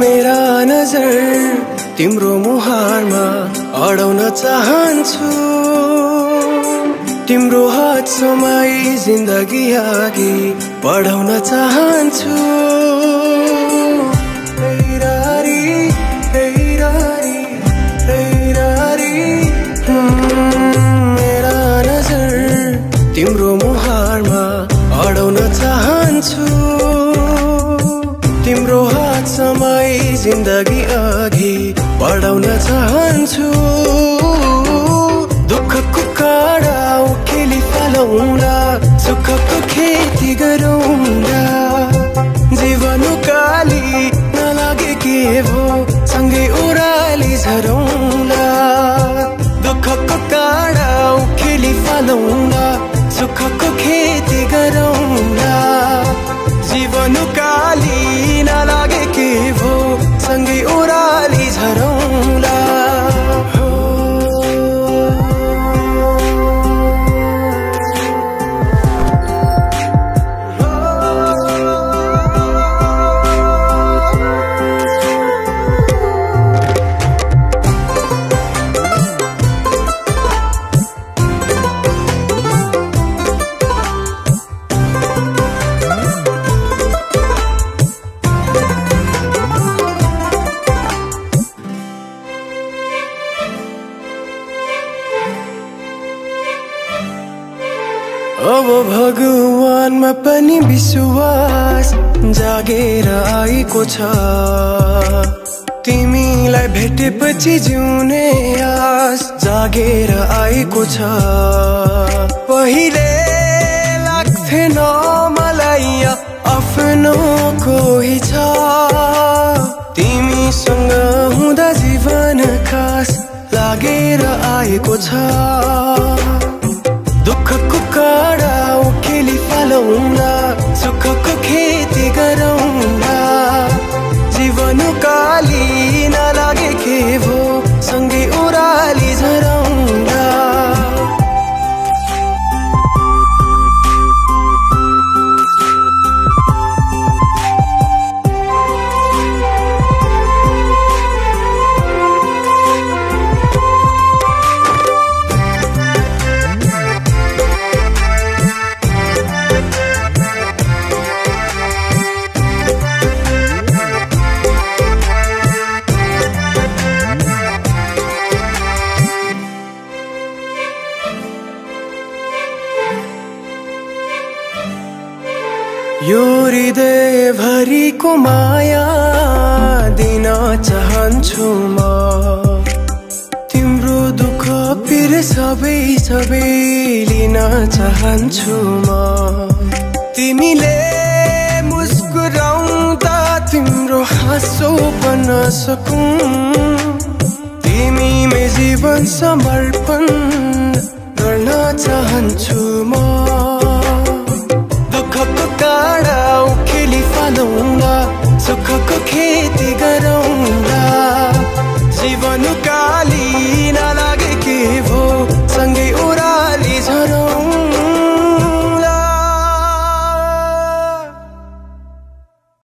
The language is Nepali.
मेरा नजर तिम्रो मुहारमा अडाउन चाहन्छु। तिम्रो हात समाई जिन्दगी अघि पढाउन चाहन्छु। मुहारमा अडाउन चाहन्छु। तिम्रो हात समाई जिन्दगी अघि बढाउन चाहन्छु। दुःखको काडा उखेली फालौँला सुखको खेती गरौँला। जीवन काली नलागे के भो सँगै ओह्राली झरौँला। अब भगवानमा पनि विश्वास जागेर आएको छ। तिमीलाई भेटेपछि जिउने आस जागेर आएको छ। पहिले लाग्थेन मलाई आफ्नो कोही छ। तिमीसँग हुँदा जीवन खास लागेर आएको छ। उखेली यो हृदय भरिको माया दिन चाहन्छु म। तिम्रो दुःख पिर सबै सबै लिन चाहन्छु म। तिमीले मुस्कुराउँदा तिम्रो हाँसो बन्न सकौँ। तिमीमै जीवन समर्पण गर्न चाहन्छु म। लौँगा सुखको खेती गरौँला जीवनका